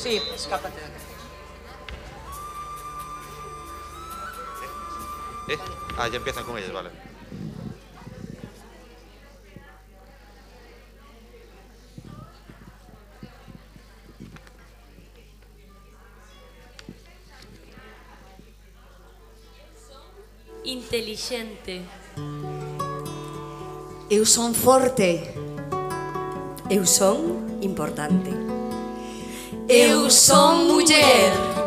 Sì, scappate eh, eh. Ah, ya empiezan con ellos, vale. Inteligente. Eu son forte. Eu son importante. Eu sou mulher.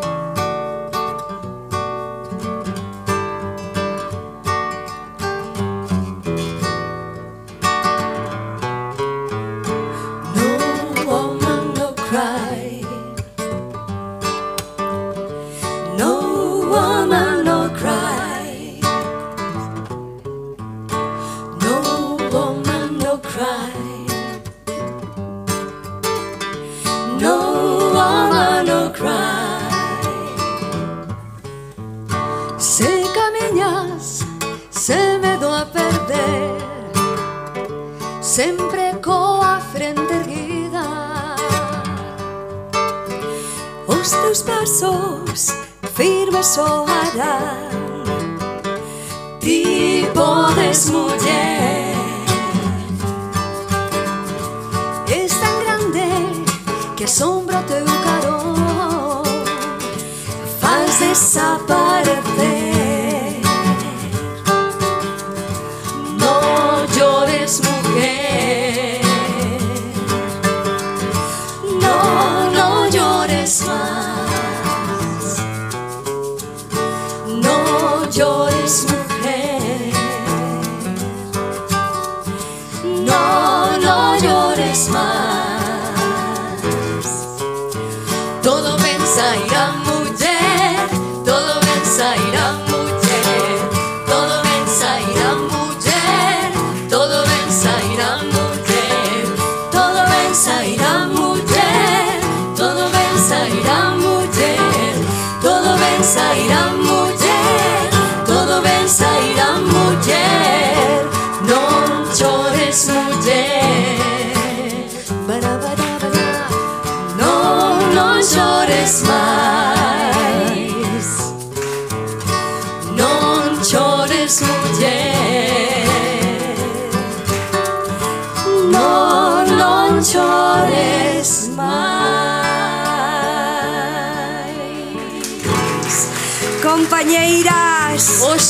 this supper.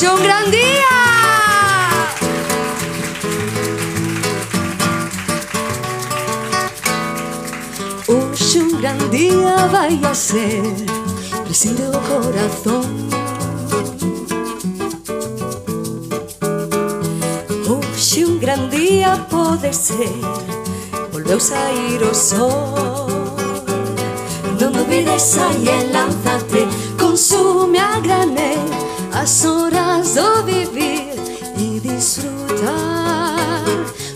Un gran día. Hoxe un gran día vai a ser Presente o corazón. Hoxe un gran día pode ser Volveu sair o sol. Non dubides aí e lánzate Consume a granel As horas do vivir E disfrutar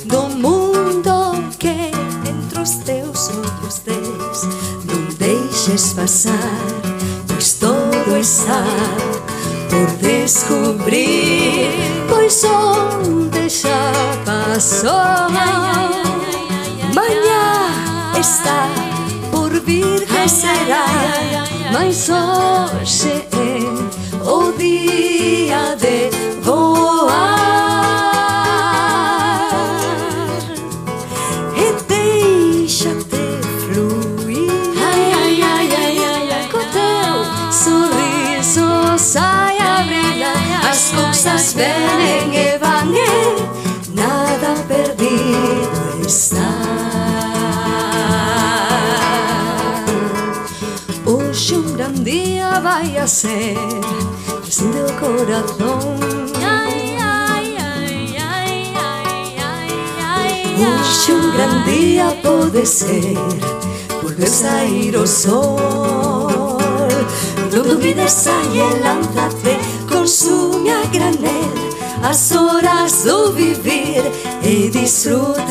Do mundo que entre os teus ollos tes Non deixes pasar Pois todo está por descubrir Pois onde xa pasou Mañá está por vir que será Mas hoxe é o día de voar. E deixa-te fluir. Ai, ai, ai, ai, ai, ai co teu sorriso sai a vida as cousas venen e van e nada perdido está. Hoxe un gran día vai a ser sin o corazón Ai, ai, ai, ai, ai, ai, ai, Hoxe un gran día pode ser Volver sair o sol. Non dubides, ai, e lánzate Consume a granel As horas do vivir E disfruta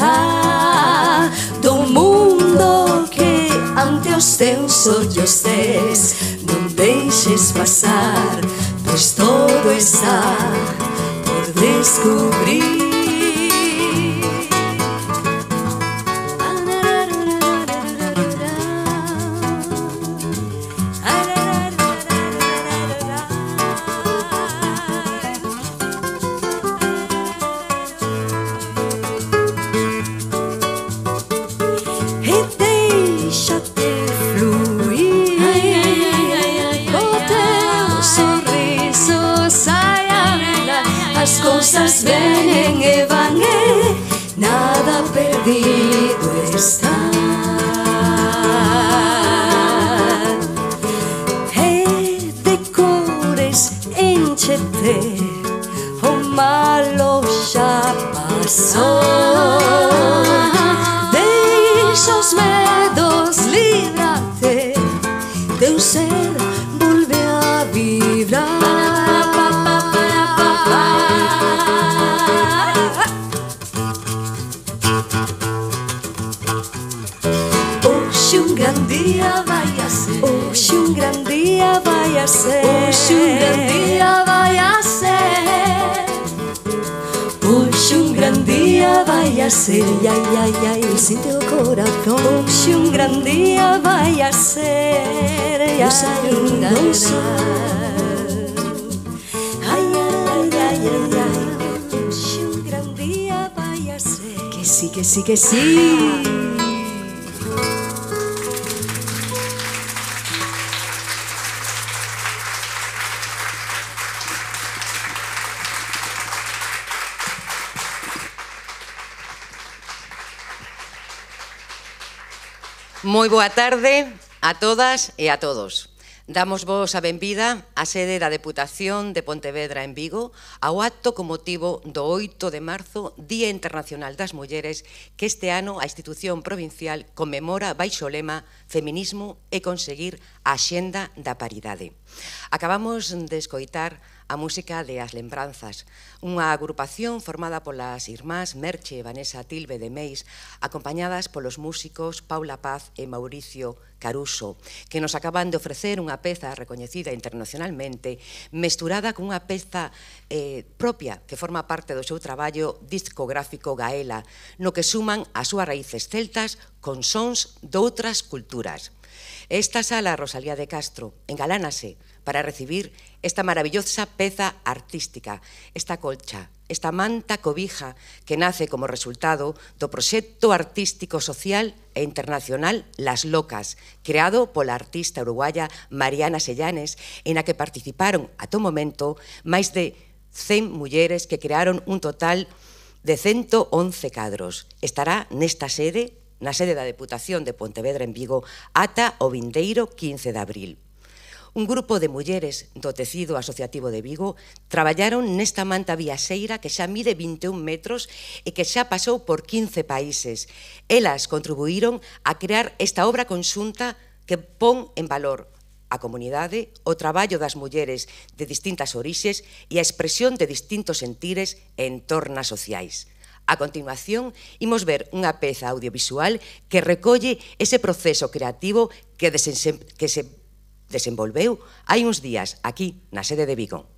do mundo que ante os teus ollos tes Non deixes pasar Pois todo está por descubrir Todo se un gran día vai a ser e ainda non Ai, ai, ai, ai, ai, todo un gran día vai a ser. Que sí, que sí, que sí. Moi boa tarde a todas e a todos. Damos vos a benvida á sede da Deputación de Pontevedra en Vigo ao acto con motivo do 8 de marzo, Día Internacional das Mulleres, que este ano a institución provincial conmemora baixo o lema Feminismo e conseguir a Xenda da Paridade. Acabamos de escoitar a música de As Lembranzas, unha agrupación formada polas irmás Merche e Vanessa Tilbe de Meis, acompañadas polos músicos Paula Paz e Mauricio Caruso, que nos acaban de ofrecer unha peza recoñecida internacionalmente, mesturada cunha peza eh, propia que forma parte do seu traballo discográfico Gaela, no que suman as súas raíces celtas con sons doutras culturas. Esta sala Rosalía de Castro engalánase para recibir esta maravillosa peza artística, esta colcha, esta manta cobija que nace como resultado do proxecto artístico social e internacional Las Locas, creado pola artista uruguaya Mariana Sellanes, en a que participaron ata o momento máis de 100 mulleres que crearon un total de 111 cadros. Estará nesta sede, na sede da Deputación de Pontevedra en Vigo ata o vindeiro 15 de abril. Un grupo de mulleres do tecido asociativo de Vigo traballaron nesta manta viaxeira que xa mide 21 metros e que xa pasou por 15 países. Elas contribuíron a crear esta obra conxunta que pon en valor a comunidade, o traballo das mulleres de distintas orixes e a expresión de distintos sentires e entornas sociais. A continuación, imos ver unha peza audiovisual que recolle ese proceso creativo que, que se desenvolveu hai uns días aquí na sede de Vigo.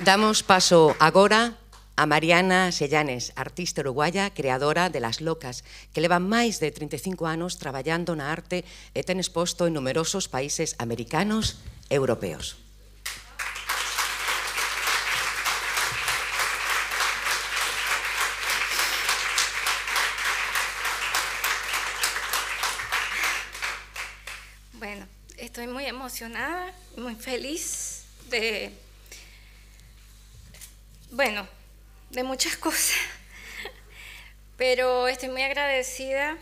Damos paso agora a Mariana Sellanes, artista uruguaya, creadora de Las Locas, que leva máis de 35 anos traballando na arte e ten exposto en numerosos países americanos e europeos. Bueno, estoy muy emocionada, muy feliz de bueno, de muchas cosas, pero estoy muy agradecida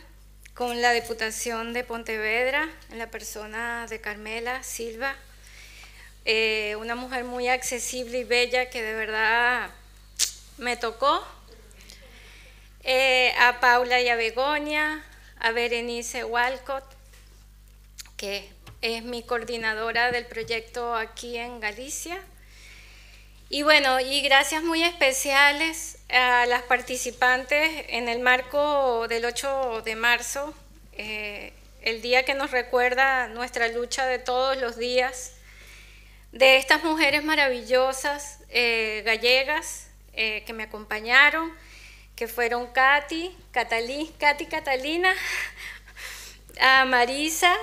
con la Diputación de Pontevedra, en la persona de Carmela Silva, eh, una mujer muy accesible y bella que de verdad me tocó, eh, a Paula y a Begoña, a Berenice Walcott, que es mi coordinadora del proyecto aquí en Galicia. Y bueno, y gracias muy especiales a las participantes en el marco del 8 de marzo, eh, el día que nos recuerda nuestra lucha de todos los días, de estas mujeres maravillosas eh, gallegas eh, que me acompañaron, que fueron Katy, Catalí, Katy Catalina, a Marisa,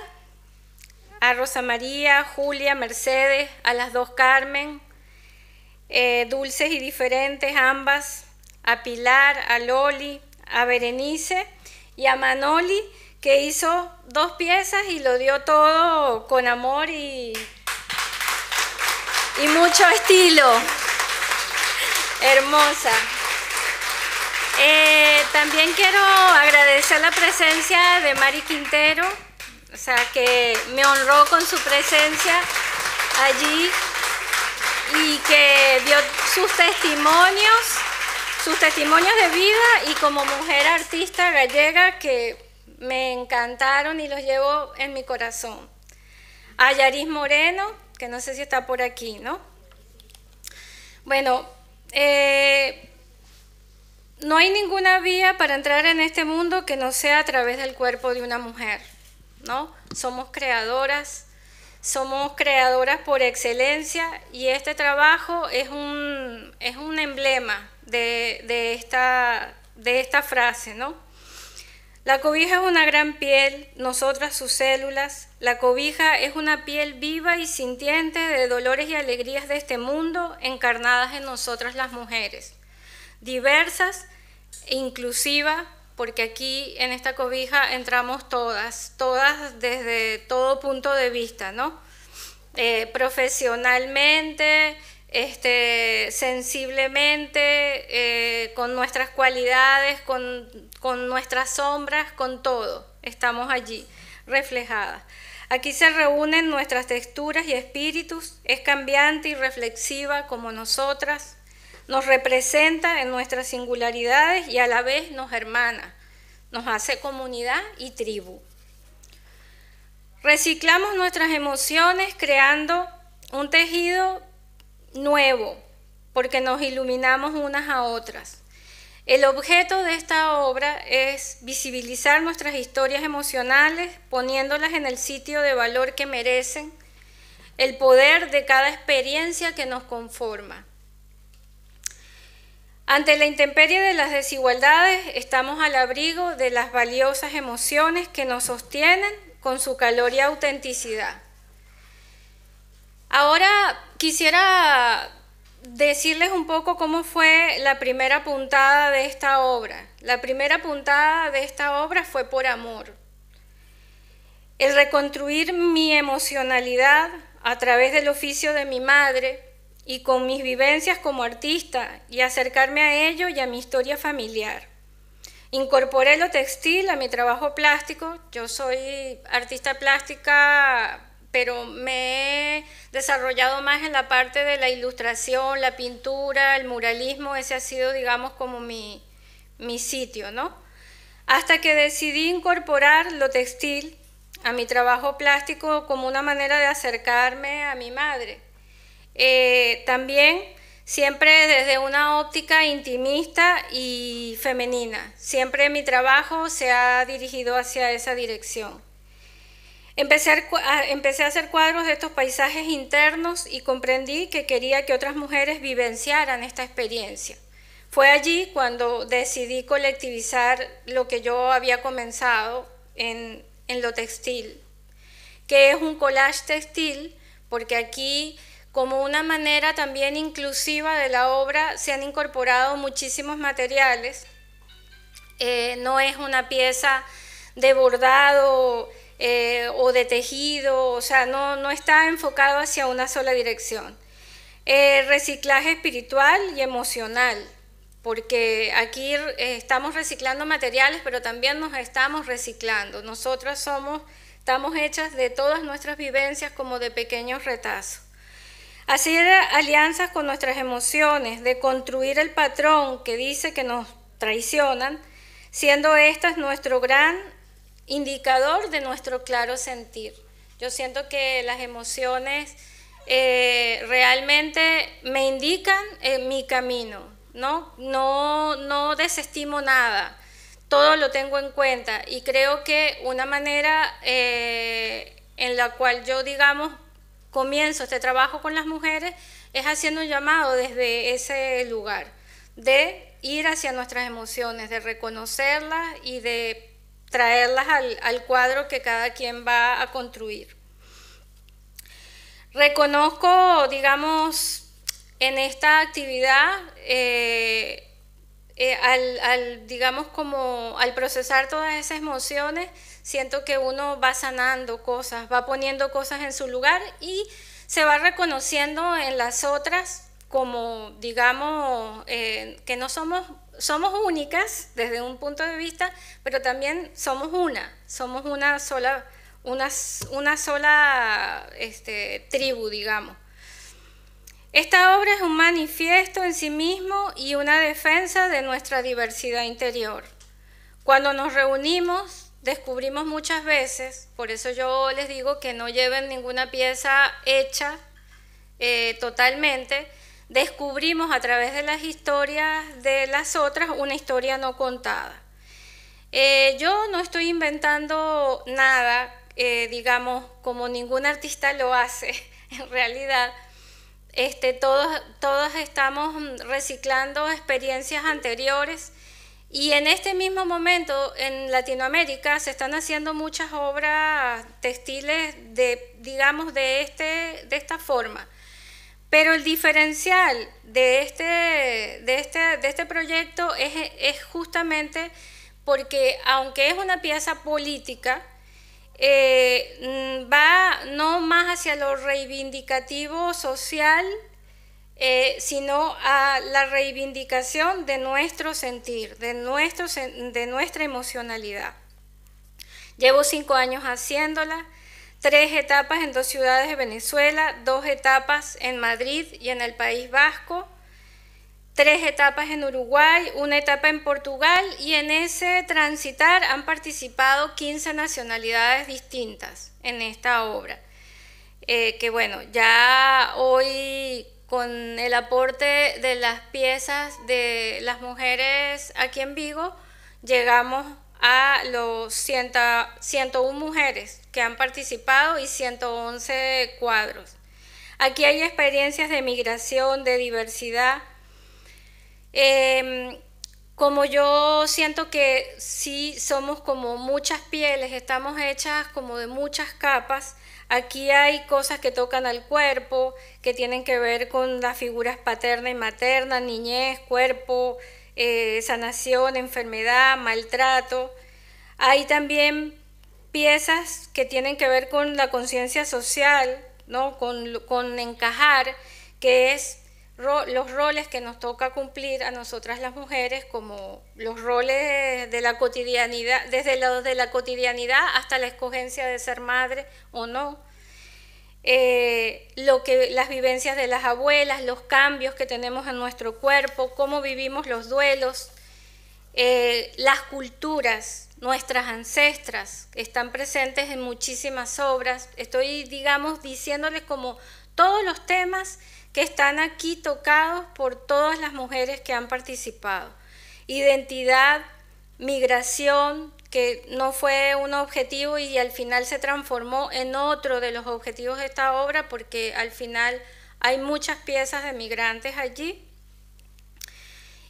a Rosa María, Julia, Mercedes, a las dos Carmen, eh, dulces y diferentes ambas, a Pilar, a Loli, a Berenice y a Manoli, que hizo dos piezas y lo dio todo con amor y, y mucho estilo. Hermosa. Eh, también quiero agradecer la presencia de Mari Quintero, o sea, que me honró con su presencia allí y que dio sus testimonios, sus testimonios de vida y como mujer artista gallega que me encantaron y los llevo en mi corazón. A Yaris Moreno, que no sé si está por aquí, ¿no? Bueno, eh, no hay ninguna vía para entrar en este mundo que no sea a través del cuerpo de una mujer, ¿no? Somos creadoras, somos creadoras por excelencia y este trabajo es un, es un emblema de, esta, de esta frase, ¿no? La cobija es una gran piel, nosotras sus células. La cobija es una piel viva y sintiente de dolores y alegrías de este mundo encarnadas en nosotras las mujeres diversas e inclusiva, porque aquí en esta cobija entramos todas, todas desde todo punto de vista, ¿no? Eh, profesionalmente, este, sensiblemente, eh, con nuestras cualidades, con, con nuestras sombras, con todo, estamos allí reflejadas. Aquí se reúnen nuestras texturas y espíritus, es cambiante y reflexiva como nosotras, nos representa en nuestras singularidades y a la vez nos hermana, nos hace comunidad y tribu. Reciclamos nuestras emociones creando un tejido nuevo, porque nos iluminamos unas a otras. El objeto de esta obra es visibilizar nuestras historias emocionales, poniéndolas en el sitio de valor que merecen, el poder de cada experiencia que nos conforma. Ante la intemperie de las desigualdades, estamos al abrigo de las valiosas emociones que nos sostienen con su calor y autenticidad. Ahora quisiera decirles un poco cómo fue la primera puntada de esta obra. La primera puntada de esta obra fue por amor. El reconstruir mi emocionalidad a través del oficio de mi madre y con mis vivencias como artista y acercarme a ello y a mi historia familiar. Incorporé lo textil a mi trabajo plástico. Yo soy artista plástica, pero me he desarrollado más en la parte de la ilustración, la pintura, el muralismo. Ese ha sido, digamos, como mi, mi sitio, ¿no? Hasta que decidí incorporar lo textil a mi trabajo plástico como una manera de acercarme a mi madre eh, también siempre desde una óptica intimista y femenina. Siempre mi trabajo se ha dirigido hacia esa dirección. Empecé a, hacer cuadros de estos paisajes internos y comprendí que quería que otras mujeres vivenciaran esta experiencia. Fue allí cuando decidí colectivizar lo que yo había comenzado en, en lo textil, que es un collage textil, porque aquí como una manera también inclusiva de la obra se han incorporado muchísimos materiales. Eh, no es una pieza de bordado eh, o de tejido, o sea, no, no está enfocado hacia una sola dirección. Eh, reciclaje espiritual y emocional, porque aquí estamos reciclando materiales, pero también nos estamos reciclando. Nosotros somos, estamos hechas de todas nuestras vivencias como de pequeños retazos. Hacer alianzas con nuestras emociones, de construir el patrón que dice que nos traicionan, siendo estas nuestro gran indicador de nuestro claro sentir. Yo siento que las emociones eh, realmente me indican eh, mi camino, ¿no? ¿no? No desestimo nada, todo lo tengo en cuenta y creo que una manera eh, en la cual yo, digamos, comienzo este trabajo con las mujeres es haciendo un llamado desde ese lugar, de ir hacia nuestras emociones, de reconocerlas y de traerlas al, cuadro que cada quien va a construir. Reconozco, digamos, en esta actividad, eh, eh, al, digamos, como al procesar todas esas emociones, siento que uno va sanando cosas, va poniendo cosas en su lugar y se va reconociendo en las otras como, digamos, eh, que no somos, somos únicas desde un punto de vista, pero también somos una, somos una sola, una, sola este, tribu, digamos. Esta obra es un manifiesto en sí mismo y una defensa de nuestra diversidad interior. Cuando nos reunimos, descubrimos muchas veces, por eso yo les digo que no lleven ninguna pieza hecha eh, totalmente, descubrimos a través de las historias de las otras una historia no contada. Eh, yo no estoy inventando nada, eh, digamos, como ningún artista lo hace en realidad. Este, todos, todos estamos reciclando experiencias anteriores y en este mismo momento en Latinoamérica se están haciendo muchas obras textiles de, digamos, de, este, de esta forma. Pero el diferencial de este, de este, de este proyecto es, es justamente porque aunque es una pieza política, eh, va no más hacia lo reivindicativo social, eh, sino a la reivindicación de nuestro sentir, de, nuestro, de nuestra emocionalidad. Llevo cinco años haciéndola, tres etapas en dos ciudades de Venezuela, dos etapas en Madrid y en el País Vasco, tres etapas en Uruguay, una etapa en Portugal y en ese transitar han participado 15 nacionalidades distintas en esta obra. Eh, que bueno, ya hoy con el aporte de las piezas de las mujeres aquí en Vigo, llegamos a los 101 mujeres que han participado y 111 cuadros. Aquí hay experiencias de migración, de diversidad. Em, como yo siento que sí somos como muchas pieles, estamos hechas como de muchas capas, Aquí hay cosas que tocan al cuerpo, que tienen que ver con las figuras paterna y materna, niñez, cuerpo, eh, sanación, enfermedad, maltrato. Hay también piezas que tienen que ver con la conciencia social, ¿no? con, con encajar, que es los roles que nos toca cumplir a nosotras las mujeres, como los roles de la cotidianidad, desde de la cotidianidad hasta la escogencia de ser madre o no. Eh, lo que, las vivencias de las abuelas, los cambios que tenemos en nuestro cuerpo, cómo vivimos los duelos, eh, las culturas, nuestras ancestras, están presentes en muchísimas obras. Estoy, digamos, diciéndoles como todos los temas que están aquí tocados por todas las mujeres que han participado. Identidad, migración, que no fue un objetivo y al final se transformó en otro de los objetivos de esta obra porque al final hay muchas piezas de migrantes allí.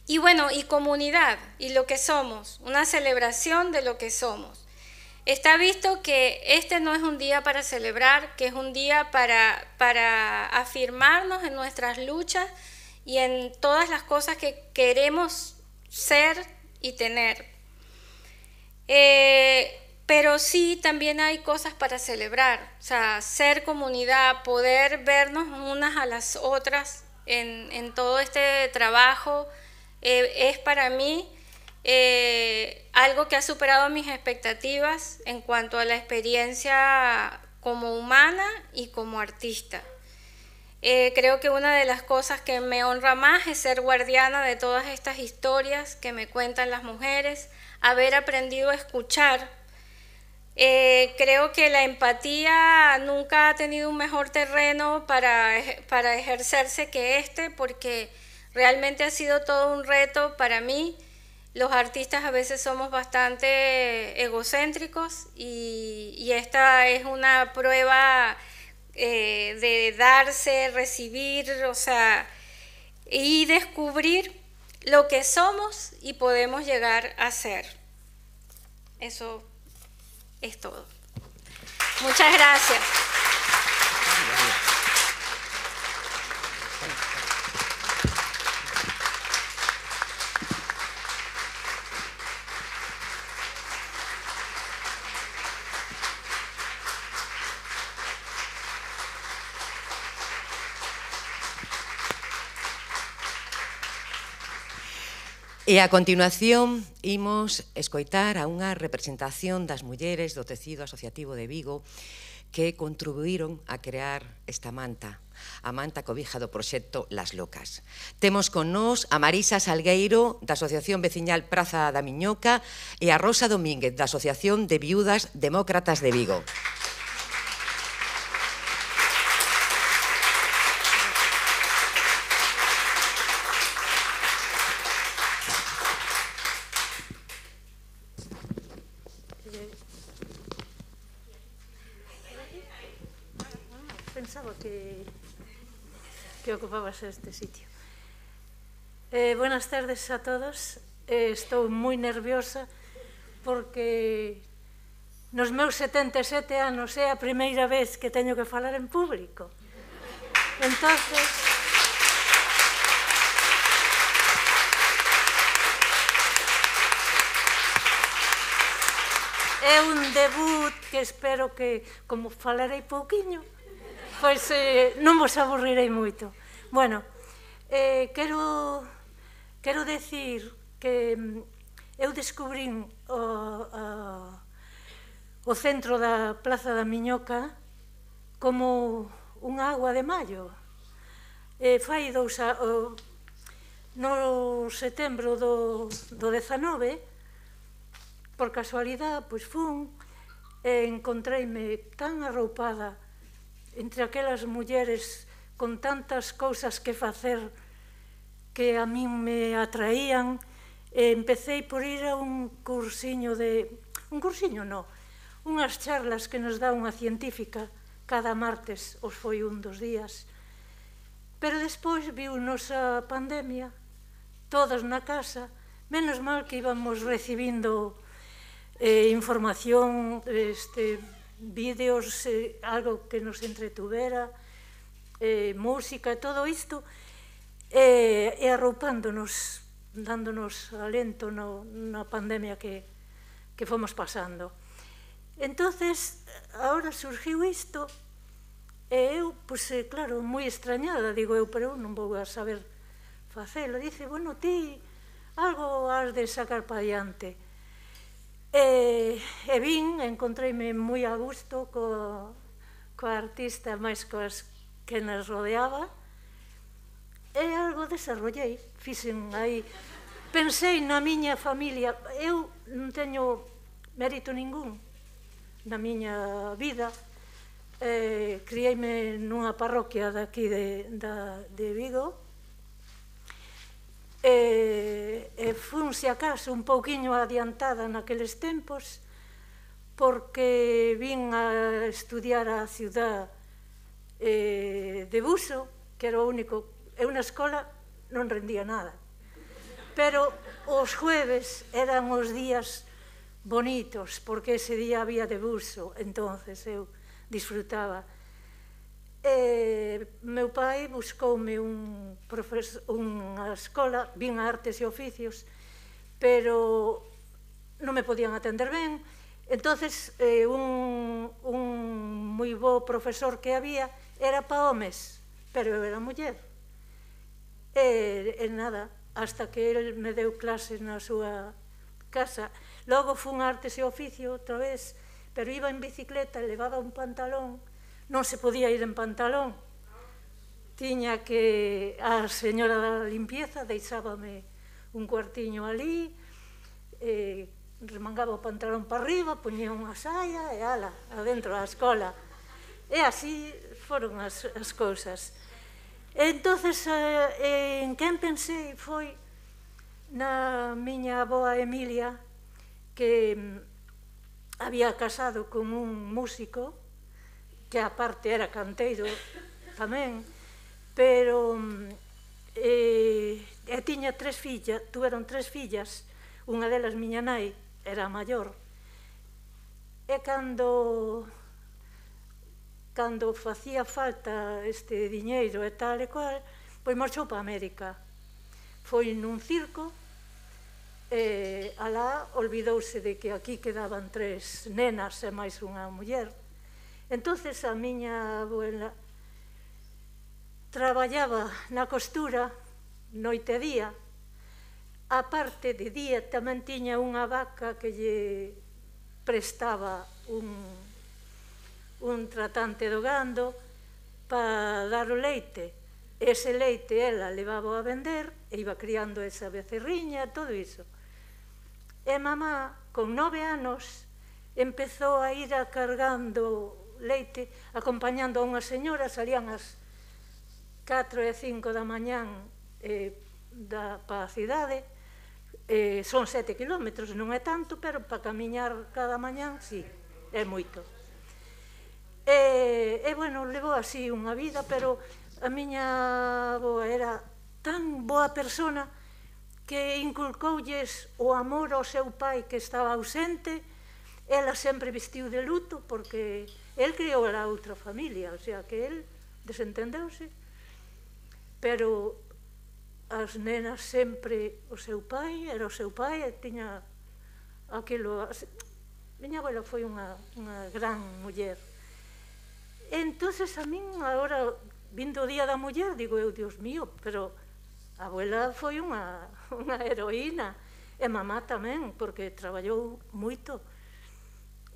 Y bueno, y comunidad, y lo que somos, una celebración de lo que somos. Está visto que este no es un día para celebrar, que es un día para, para afirmarnos en nuestras luchas y en todas las cosas que queremos ser y tener. Eh, pero sí también hay cosas para celebrar, o sea, ser comunidad, poder vernos unas a las otras en, todo este trabajo, eh, es para mí eh, algo que ha superado mis expectativas en cuanto a la experiencia como humana y como artista. Eh, creo que una de las cosas que me honra más es ser guardiana de todas estas historias que me cuentan las mujeres, haber aprendido a escuchar Eh, creo que la empatía nunca ha tenido un mejor terreno para, para ejercerse que este, porque realmente ha sido todo un reto para mí. Los artistas a veces somos bastante egocéntricos y, esta es una prueba eh, de darse, recibir, o sea, y descubrir lo que somos y podemos llegar a ser. Eso es todo. Muchas gracias. E a continuación imos escoitar a unha representación das mulleres do tecido asociativo de Vigo que contribuíron a crear esta manta, a manta cobija do proxecto Las Locas. Temos con nós a Marisa Salgueiro da Asociación Veciñal Praza da Miñoca e a Rosa Domínguez da Asociación de Viudas Demócratas de Vigo. Aplausos que ocupabas este sitio. Eh, buenas tardes a todos. Eh, estou moi nerviosa porque nos meus 77 anos é a primeira vez que teño que falar en público. Entonces, é un debut que espero que, como falarei pouquiño, Pois eh, non vos aburrirei moito. Bueno, eh, quero, quero decir que mm, eu descubrín o, o, o centro da Plaza da Miñoca como unha agua de maio. Eh, fai dous a, o, no setembro do, do 19, por casualidade, pois fun e encontreime tan arroupada entre aquelas mulleres con tantas cousas que facer que a min me atraían, e empecéi por ir a un cursiño de... Un cursiño, no. Unhas charlas que nos dá unha científica cada martes, os foi un dos días. Pero despois viu nosa pandemia, todos na casa, menos mal que íbamos recibindo eh, información, este, vídeos, eh, algo que nos entretuvera, eh, música, todo isto, eh, e arroupándonos, dándonos alento no, na pandemia que, que fomos pasando. entonces ahora surgiu isto, e eu, pois, pues, eh, claro, moi extrañada, digo eu, pero eu non vou a saber facelo. Dice, bueno, ti algo has de sacar para diante. E, e vin, encontreime moi a gusto co, co artista máis coas que nos rodeaba, e algo desarrollei, fixen aí. Pensei na miña familia, eu non teño mérito ningún na miña vida, eh, crieime nunha parroquia daqui de, da, de Vigo, e, e fun, se acaso, un pouquiño adiantada naqueles tempos, porque vin a estudiar a ciudad eh, de Buso, que era o único, eu unha escola non rendía nada. Pero os jueves eran os días bonitos, porque ese día había de buso, entonces eu disfrutaba E meu pai buscoume un profesor, unha escola, vin artes e oficios, pero non me podían atender ben. Entonces, eh, un, un moi bo profesor que había era pa homes, pero eu era muller. E, e nada, hasta que el me deu clases na súa casa. Logo fun artes e oficio outra vez, pero iba en bicicleta, levaba un pantalón non se podía ir en pantalón. Tiña que a señora da limpieza deixábame un cuartiño ali, eh, remangaba o pantalón para arriba, poñía unha saia e ala, adentro da escola. E así foron as, as cousas. E entonces eh, en quen pensei foi na miña aboa Emilia, que mm, había casado con un músico, que a parte era canteiro tamén, pero eh, e tiña tres fillas, tuveron tres fillas, unha delas miña nai, era a maior, e cando cando facía falta este diñeiro e tal e cual, pois marchou para América. Foi nun circo, e alá olvidouse de que aquí quedaban tres nenas e máis unha muller, Entonces a miña abuela traballaba na costura noite e día. A parte de día tamén tiña unha vaca que lle prestaba un, un tratante do gando para dar o leite. Ese leite ela levaba a vender e iba criando esa becerriña, todo iso. E mamá, con nove anos, empezou a ir a cargando leite acompañando a unha señora, salían as 4 e 5 da mañán eh, da, para a cidade, eh, son 7 kilómetros, non é tanto, pero para camiñar cada mañán, sí, é moito. E, e bueno, levou así unha vida, pero a miña boa era tan boa persona que inculcoulles o amor ao seu pai que estaba ausente, ela sempre vestiu de luto porque el criou a outra familia, o sea que el desentendeuse, pero as nenas sempre o seu pai, era o seu pai, e tiña aquilo... Miña abuela foi unha, unha gran muller. E entonces a min, agora, vindo o día da muller, digo eu, Dios mío, pero a abuela foi unha, unha heroína, e mamá tamén, porque traballou moito,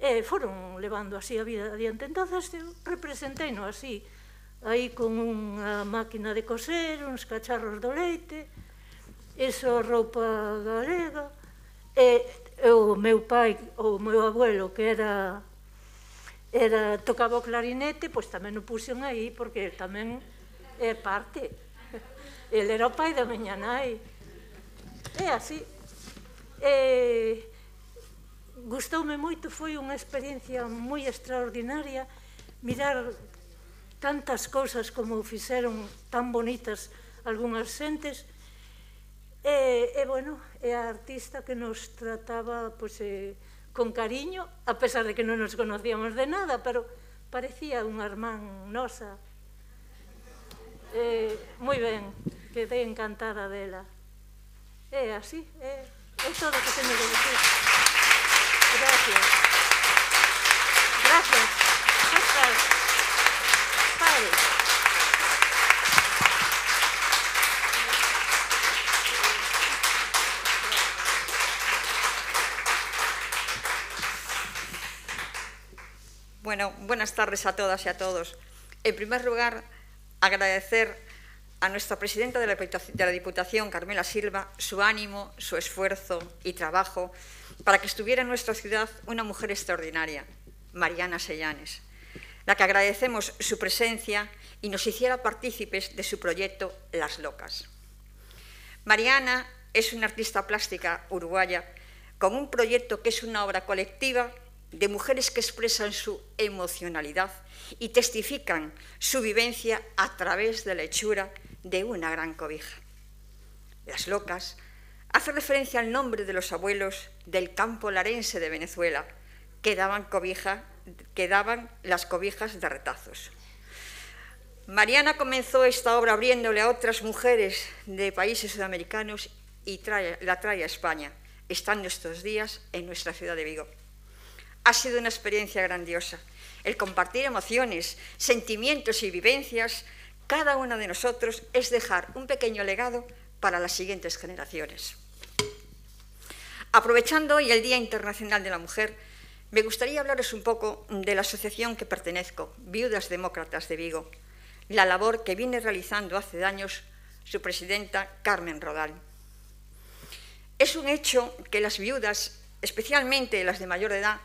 E foron levando así a vida adiante. Entón, eu representei no así, aí con unha máquina de coser, uns cacharros do leite, iso roupa galega, e o meu pai, o meu abuelo, que era era tocaba o clarinete, pois tamén o puxen aí porque tamén é parte. El era o pai da miña nai. É así. E, gustoume moito, foi unha experiencia moi extraordinaria mirar tantas cousas como fixeron tan bonitas algunhas xentes. E, e bueno, é a artista que nos trataba pois, eh, con cariño a pesar de que non nos conocíamos de nada pero parecía unha irmán nosa. Eh, moi ben quedei encantada dela. É así é, é todo o que teño que dicir. Gracias. Gracias. Gracias. Bueno, buenas tardes a todas y a todos. En primer lugar, agradecer a nuestra presidenta de la Diputación, Carmela Silva, su ánimo, su esfuerzo y trabajo para que estuviera en nuestra ciudad una mujer extraordinaria, Mariana Sellanes la que agradecemos su presencia y nos hiciera partícipes de su proyecto Las Locas. Mariana es una artista plástica uruguaya con un proyecto que es una obra colectiva de mujeres que expresan su emocionalidad y testifican su vivencia a través de la hechura de una gran cobija. Las Locas hace referencia al nombre de los abuelos del campo larense de Venezuela que daban cobija quedaban las cobijas de retazos. Mariana comenzó esta obra abriéndole a otras mujeres de países sudamericanos y la trae a España. Están estos días en nuestra ciudad de Vigo. Ha sido una experiencia grandiosa. El compartir emociones, sentimientos y vivencias, cada una de nosotros es dejar un pequeño legado para las siguientes generaciones. Aprovechando hoy el Día Internacional de la Mujer, me gustaría hablaros un poco de la asociación que pertenezco, Viudas Demócratas de Vigo, la labor que viene realizando hace años su presidenta Carmen Rodal. Es un hecho que las viudas especialmente las de mayor edad,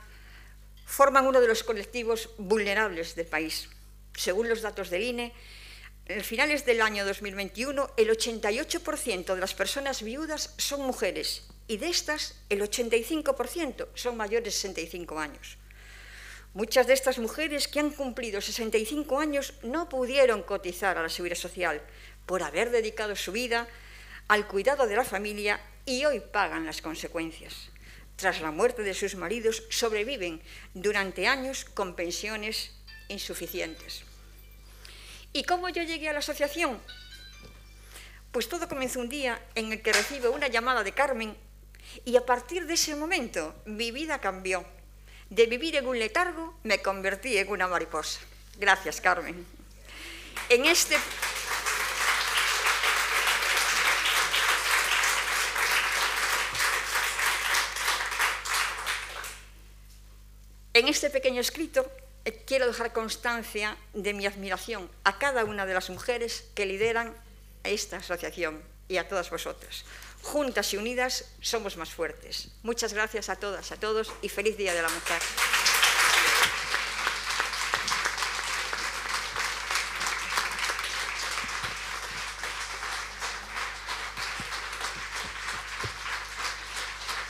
forman uno de los colectivos vulnerables del país. Según los datos del INE, en finales del año 2021, el 88% de las personas viudas son mujeres y de estas el 85% son mayores de 65 años. Muchas de estas mujeres que han cumplido 65 años no pudieron cotizar a la seguridad social por haber dedicado su vida al cuidado de la familia y hoy pagan las consecuencias. Tras la muerte de sus maridos, sobreviven durante años con pensiones insuficientes. ¿Y cómo yo llegué a la asociación? Pues todo comenzó un día en el que recibo una llamada de Carmen y a partir de ese momento mi vida cambió. De vivir en un letargo me convertí en una mariposa. Gracias, Carmen. En este... En este pequeño escrito quiero dejar constancia de mi admiración a cada una de las mujeres que lideran esta asociación y a todas vosotras. Juntas y unidas somos más fuertes. Muchas gracias a todas, a todos y feliz Día de la Mujer.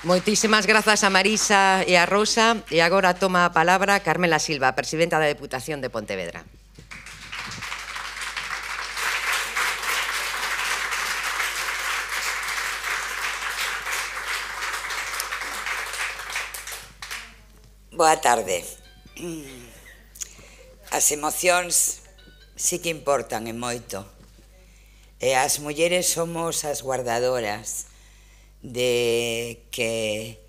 Moitísimas grazas a Marisa e a Rosa e agora toma a palabra Carmela Silva, presidenta da Deputación de Pontevedra. Boa tarde. As emocións sí que importan e moito. E as mulleres somos as guardadoras de que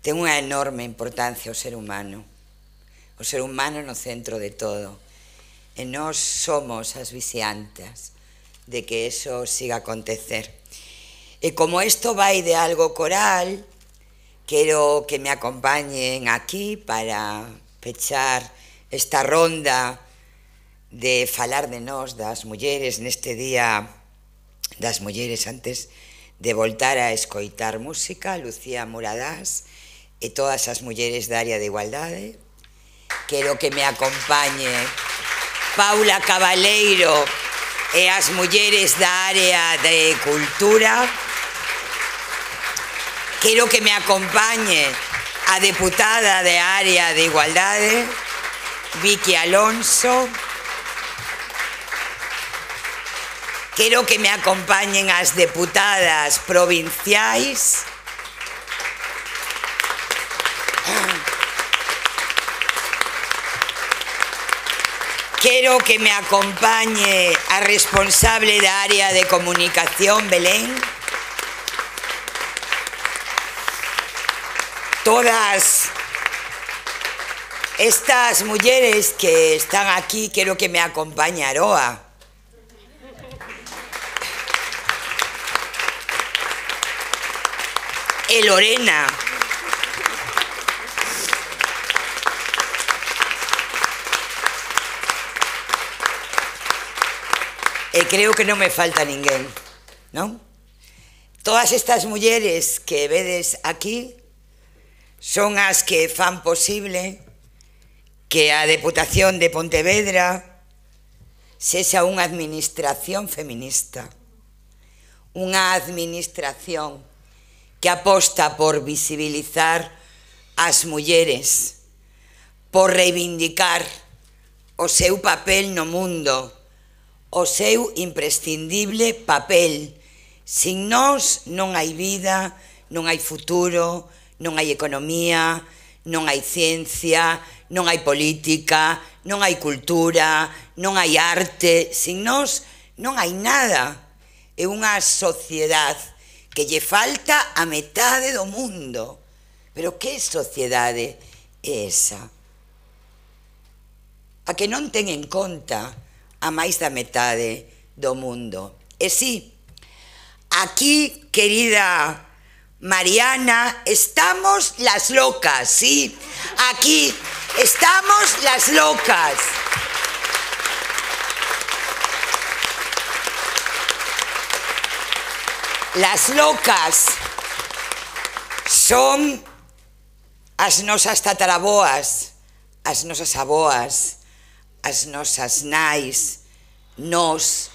ten unha enorme importancia o ser humano. O ser humano no centro de todo. E nós somos as viciantas de que eso siga a acontecer. E como isto vai de algo coral, quero que me acompañen aquí para pechar esta ronda de falar de nós, das mulleres, neste día das mulleres antes de voltar a escoitar música, Lucía Muradás e todas as mulleres da área de igualdade. Quero que me acompañe Paula Cabaleiro e as mulleres da área de cultura. Quero que me acompañe a deputada de área de igualdade, Vicky Alonso. Quero que me acompañen as deputadas provinciais. Quero que me acompañe a responsable da área de comunicación, Belén. todas estas mulleres que están aquí, quero que me acompañe Aroa. Lorena. E creo que non me falta ninguén, non? Todas estas mulleres que vedes aquí son as que fan posible que a Deputación de Pontevedra sexa unha administración feminista, unha administración que aposta por visibilizar as mulleres, por reivindicar o seu papel no mundo, o seu imprescindible papel. Sin nós non hai vida, non hai futuro, non hai economía, non hai ciencia, non hai política, non hai cultura, non hai arte. Sin nós non hai nada. É unha sociedade que lle falta a metade do mundo. Pero que sociedade é esa? A que non ten en conta a máis da metade do mundo. E sí, aquí, querida Mariana, estamos las locas, ¿sí? Aquí estamos las locas. Las locas son as nosas tataraboas, as nosas aboas, as nosas nais, nós,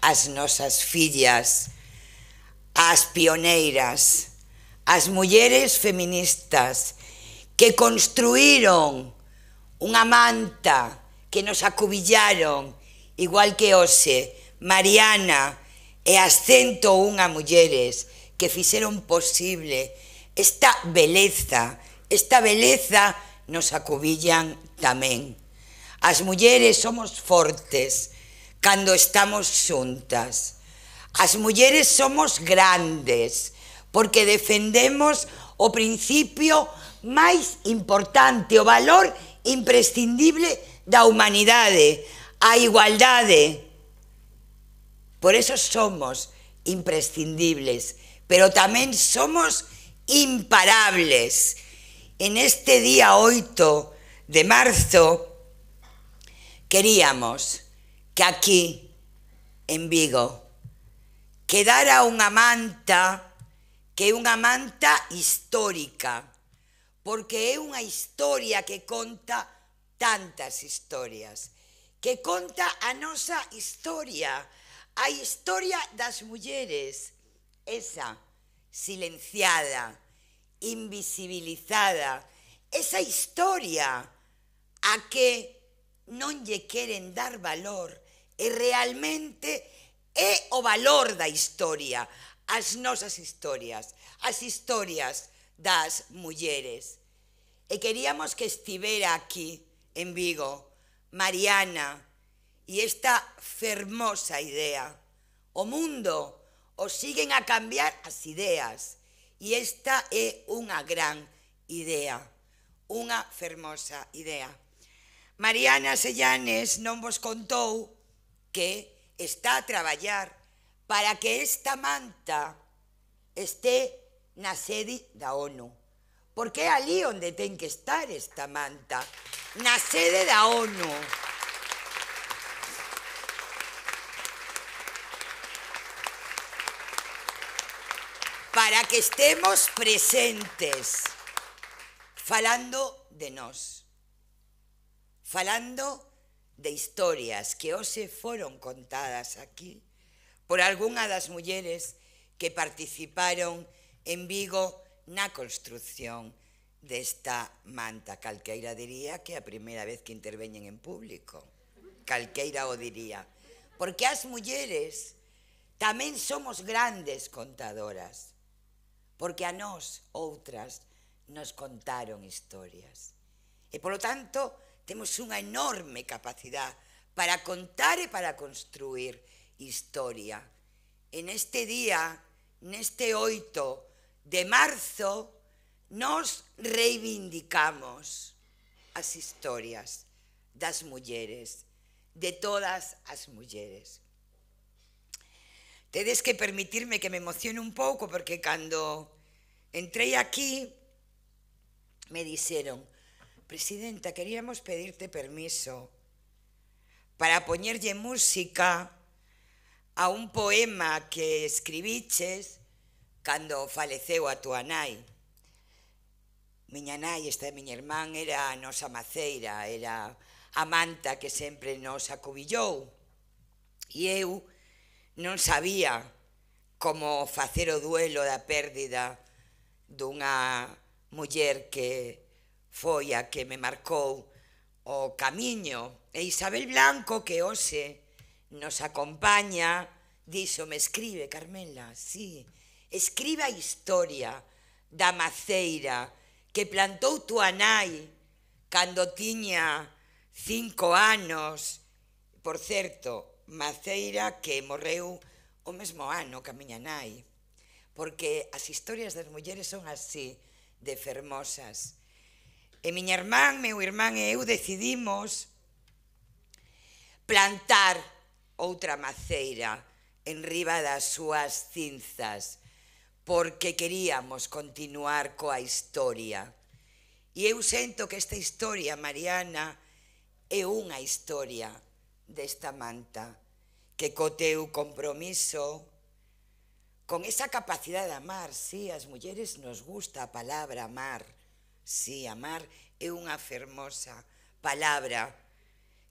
as nosas fillas, as pioneiras, as mulleres feministas que construíron unha manta que nos acubillaron, igual que hoxe, Mariana, e as 101 mulleres que fixeron posible esta beleza, esta beleza nos acubillan tamén. As mulleres somos fortes cando estamos xuntas. As mulleres somos grandes porque defendemos o principio máis importante, o valor imprescindible da humanidade, a igualdade, Por eso somos imprescindibles, pero tamén somos imparables. En este día 8 de marzo queríamos que aquí, en Vigo, quedara unha manta, que é unha manta histórica, porque é unha historia que conta tantas historias, que conta a nosa historia, A historia das mulleres, esa silenciada, invisibilizada, esa historia a que non lle queren dar valor e realmente é o valor da historia, as nosas historias, as historias das mulleres. E queríamos que estivera aquí, en Vigo, Mariana, e esta fermosa idea. O mundo o siguen a cambiar as ideas e esta é unha gran idea, unha fermosa idea. Mariana Sellanes non vos contou que está a traballar para que esta manta este na sede da ONU. Porque é ali onde ten que estar esta manta, na sede da ONU. para que estemos presentes, falando de nós, falando de historias que hoxe foron contadas aquí por algunha das mulleres que participaron en Vigo na construción desta manta. Calqueira diría que é a primeira vez que interveñen en público. Calqueira o diría. Porque as mulleres tamén somos grandes contadoras porque a nós outras nos contaron historias. E polo tanto, temos unha enorme capacidade para contar e para construir historia. En este día, neste 8 de marzo, nos reivindicamos as historias das mulleres, de todas as mulleres tedes que permitirme que me emocione un pouco porque cando entrei aquí me dixeron Presidenta, queríamos pedirte permiso para poñerlle música a un poema que escribiches cando faleceu a túa nai. Miña nai, esta miña irmán, era a nosa maceira, era a manta que sempre nos acubillou. E eu, non sabía como facer o duelo da pérdida dunha muller que foi a que me marcou o camiño. E Isabel Blanco, que hoxe nos acompaña, dixo, me escribe, Carmela, sí, escribe a historia da maceira que plantou tua nai cando tiña cinco anos. Por certo, Maceira que morreu o mesmo ano que a miña nai, porque as historias das mulleres son así, de fermosas. E miña irmán, meu irmán e eu decidimos plantar outra maceira en riba das súas cinzas, porque queríamos continuar coa historia. E eu sento que esta historia, Mariana, é unha historia desta manta que co teu compromiso con esa capacidade de amar, si, sí, as mulleres nos gusta a palabra amar, si, sí, amar é unha fermosa palabra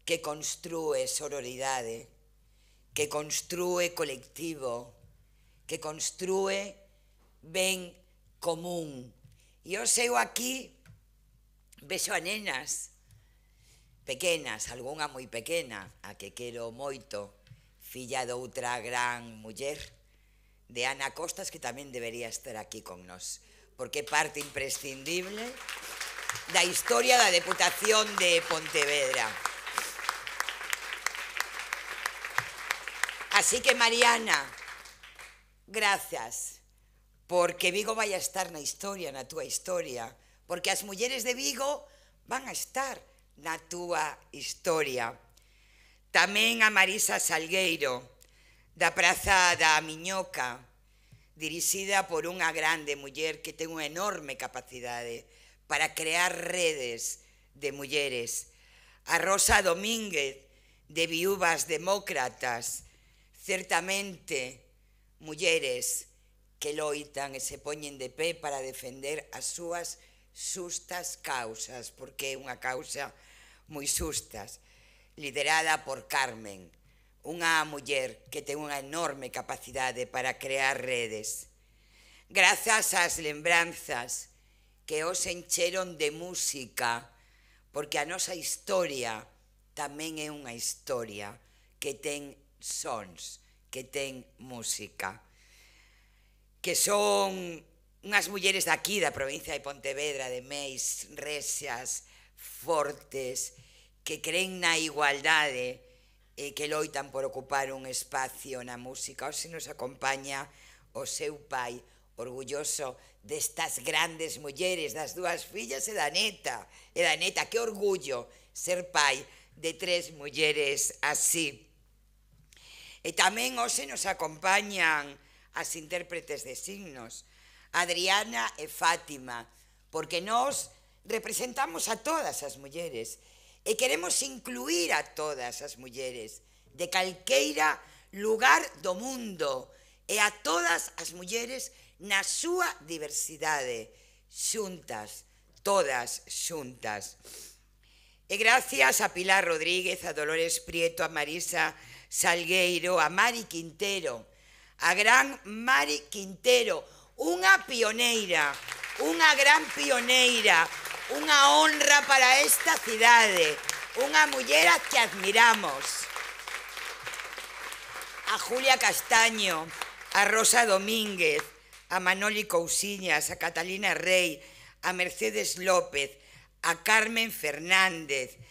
que construe sororidade, que construe colectivo, que construe ben común. E eu seo aquí, vexo a nenas, pequenas, algunha moi pequena, a que quero moito, filla doutra gran muller, de Ana Costas, que tamén debería estar aquí con nós, porque é parte imprescindible da historia da Deputación de Pontevedra. Así que, Mariana, grazas, porque Vigo vai a estar na historia, na túa historia, porque as mulleres de Vigo van a estar, na túa historia. Tamén a Marisa Salgueiro, da Praza da Miñoca, dirixida por unha grande muller que ten unha enorme capacidade para crear redes de mulleres. A Rosa Domínguez, de Viúvas Demócratas, certamente mulleres que loitan e se poñen de pé para defender as súas xustas causas, porque é unha causa moi sustas, liderada por Carmen, unha muller que ten unha enorme capacidade para crear redes. Grazas ás lembranzas que os encheron de música, porque a nosa historia tamén é unha historia que ten sons, que ten música, que son unhas mulleres daqui da provincia de Pontevedra, de Meis, Rexas, fortes, que creen na igualdade e que loitan por ocupar un espacio na música. Hoxe nos acompaña o seu pai, orgulloso destas grandes mulleres, das dúas fillas e da neta. E da neta, que orgullo ser pai de tres mulleres así. E tamén hoxe nos acompañan as intérpretes de signos, Adriana e Fátima, porque nós representamos a todas as mulleres e queremos incluir a todas as mulleres de calqueira lugar do mundo e a todas as mulleres na súa diversidade, xuntas, todas xuntas. E gracias a Pilar Rodríguez, a Dolores Prieto, a Marisa Salgueiro, a Mari Quintero, a gran Mari Quintero, unha pioneira, unha gran pioneira, unha honra para esta cidade, unha muller a que admiramos. A Julia Castaño, a Rosa Domínguez, a Manoli Cousiñas, a Catalina Rey, a Mercedes López, a Carmen Fernández,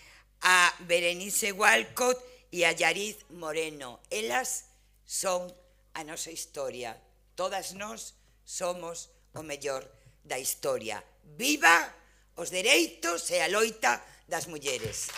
a Berenice Walcott e a Yariz Moreno. Elas son a nosa historia. Todas nós somos o mellor da historia. ¡Viva! os dereitos e a loita das mulleres.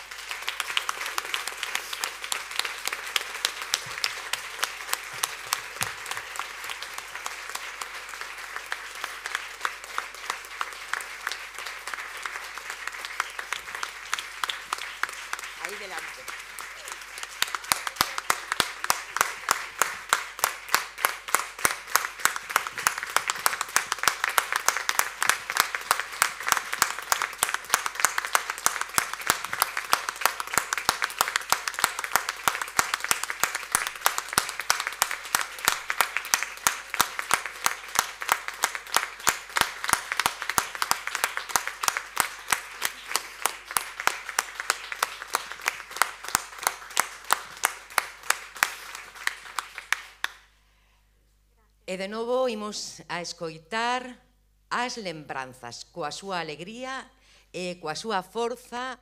E de novo imos a escoitar as lembranzas, coa súa alegría e coa súa forza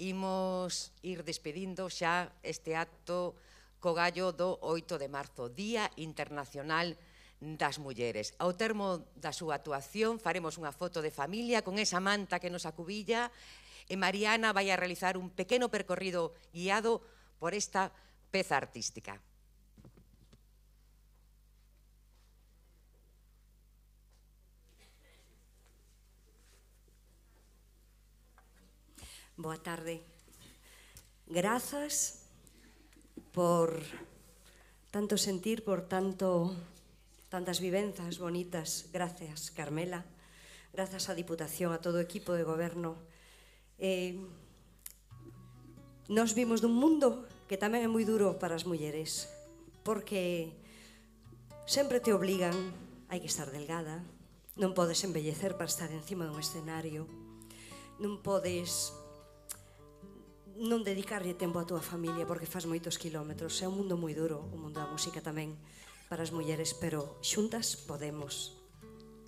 imos ir despedindo xa este acto co gallo do 8 de marzo, Día Internacional das Mulleres. Ao termo da súa actuación faremos unha foto de familia con esa manta que nos acubilla e Mariana vai a realizar un pequeno percorrido guiado por esta peza artística. Boa tarde. Grazas por tanto sentir, por tanto tantas vivenzas bonitas. Gracias, Carmela. Grazas á Diputación, a todo o equipo de goberno. Eh, nos vimos dun mundo que tamén é moi duro para as mulleres, porque sempre te obligan, hai que estar delgada, non podes embellecer para estar encima dun escenario, non podes non dedicarlle tempo á túa familia porque faz moitos quilómetros. É un mundo moi duro, o mundo da música tamén para as mulleres, pero xuntas podemos.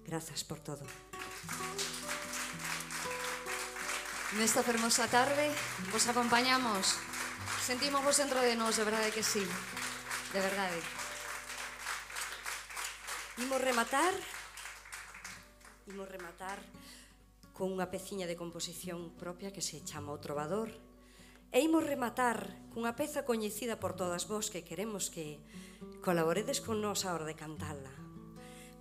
Grazas por todo. Nesta fermosa tarde vos acompañamos. Sentimos vos dentro de nós, de verdade que sí. De verdade. Imos rematar imos rematar con unha peciña de composición propia que se chama O Trovador E imos rematar cunha peza coñecida por todas vós que queremos que colaboredes con nós a hora de cantala.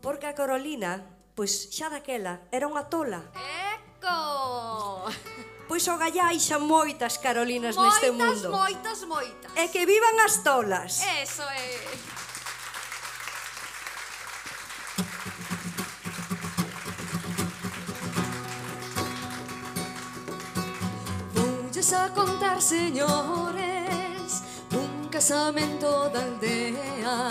Porque a Carolina, pois xa daquela, era unha tola. Eco! Pois o gallai xa moitas Carolinas moitas, neste mundo. Moitas, moitas, moitas. E que vivan as tolas. Eso é. Eh. a contar, señores, un casamento da aldea.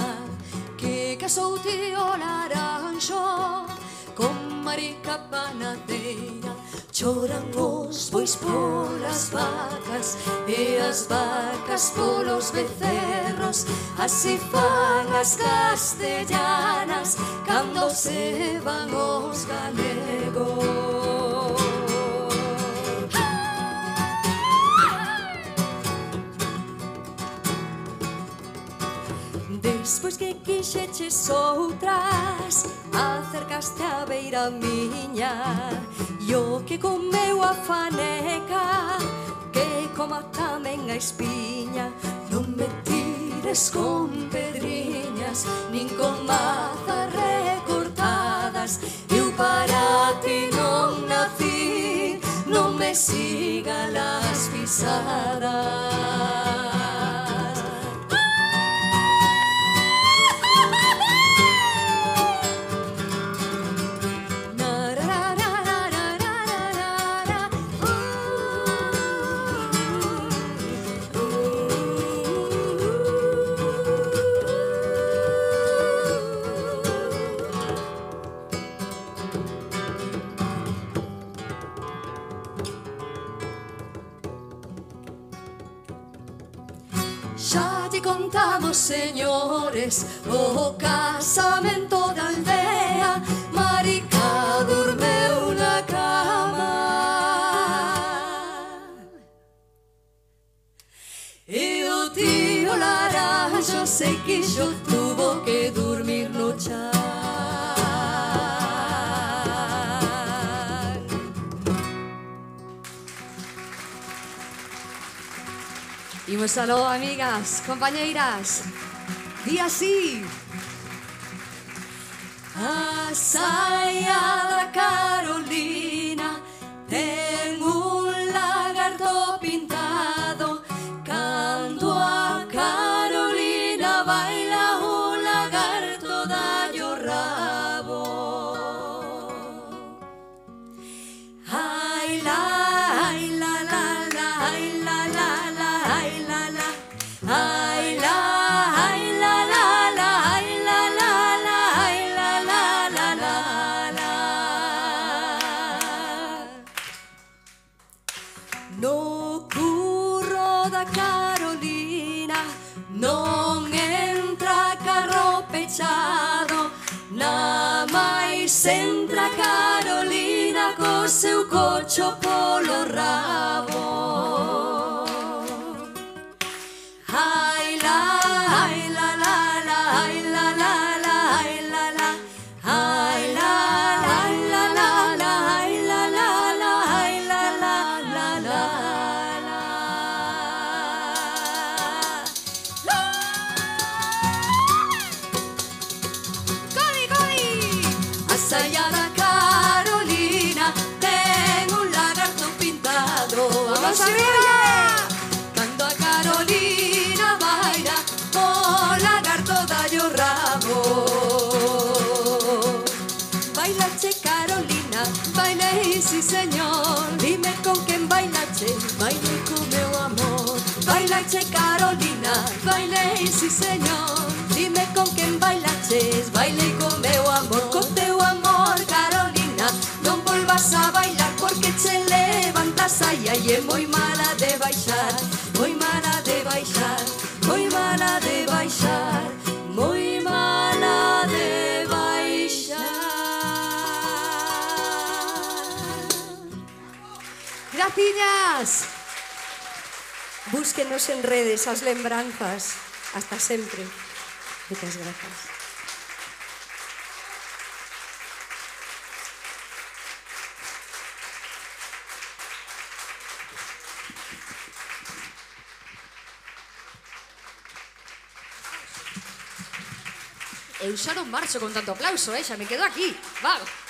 Que casou tío Laranxo con marica panadeira. Choran os bois polas vacas e as vacas polos becerros. Así fan as castellanas cando se van os galegos Ves, pois que quixeches outras Acercaste a beira miña. E o que comeu a faneca Que coma tamén a espiña. Non me tires con pedriñas Nin con mazas recortadas. Eu para ti non nací Non me siga las pisadas. contamos, señores, oh, casamente. Pues aló, amigas, compañeras. Di así. Asaiada Carolina. chocó los rabos. bailache, Carolina, bailei, si sí, señor. Dime con quen bailaches, bailei con meu amor. Con teu amor, Carolina, non volvas a bailar porque che levantas aí, aí é moi mala de baixar, moi mala de baixar, moi mala de baixar, moi mala de baixar. Graciñas! Búsquenos en redes as lembranzas. Hasta sempre. Moitas grazas. Eu xa non marcho con tanto aplauso, eh? xa me quedo aquí. Vago.